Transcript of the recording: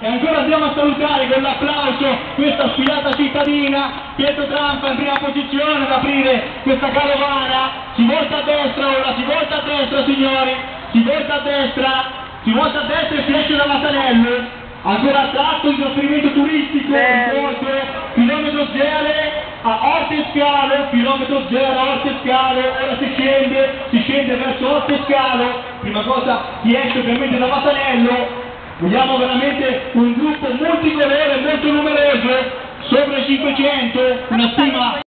E ancora andiamo a salutare con l'applauso questa sfilata cittadina, Pietro Trampa in prima posizione ad aprire questa carovana, si volta a destra ora, si volta a destra signori, si volta a destra, si volta a destra e si esce da Matanello, ancora tratto il trasferimento turistico, ricordo, chilometro zero a Orte Scalo, chilometro zero a Orte Scalo, ora si scende, si scende verso Orte Scalo, prima cosa si esce ovviamente da Matanello, Vogliamo veramente un gruppo multicolore molto numeroso, sopra i 500, una stima